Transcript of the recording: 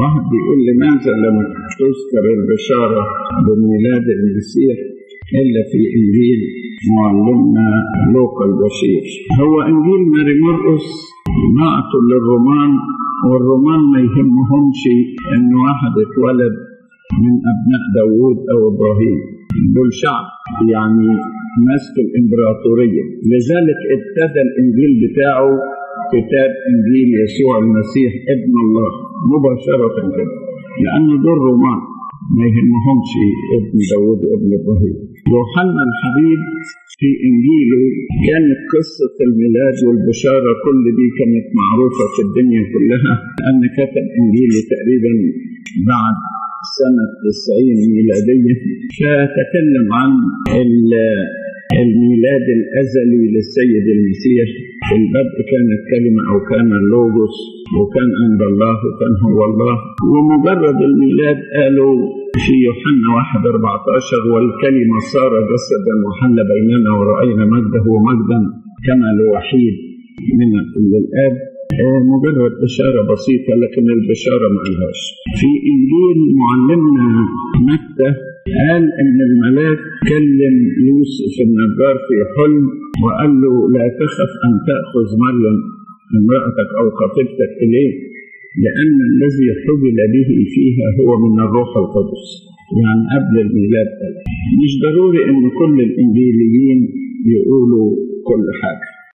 واحد بيقول لماذا لم تذكر البشارة بميلاد المسيح إلا في إنجيل معلمنا لوقا البشير. هو إنجيل ماري مرقس نعته للرومان والرومان ما يهمهمش إن واحد اتولد من أبناء داوود أو إبراهيم. دول شعب يعني ماسك الإمبراطورية. لذلك ابتدى الإنجيل بتاعه كتاب إنجيل يسوع المسيح ابن الله مباشرة كده لأن دول رومان ما يهمهمش ابن داود وابن إبراهيم. يوحنا الحبيب في إنجيله كانت قصة الميلاد والبشارة كل دي كانت معروفة في الدنيا كلها أن كتب إنجيله تقريبا بعد سنة 90 ميلادية. فتكلم عن الميلاد الأزلي للسيد المسيح. في البدء كانت كلمة أو كان اللوجوس وكان عند الله وكان هو الله. ومجرد الميلاد قالوا في يوحنا 1 14 والكلمة صار جسدا وحل بيننا ورأينا مجده ومجدا كما لوحيد من الآب. مجرد إشارة بسيطة لكن البشارة ما قالهاش في إنجيل معلمنا متى قال إن الملاك كلم يوسف النجار في حلم وقال له لا تخف أن تأخذ مريم امرأتك أو خطيبتك إليه لأن الذي حبل به فيها هو من الروح القدس. يعني قبل الميلاد مش ضروري إن كل الإنجيليين يقولوا كل حاجة.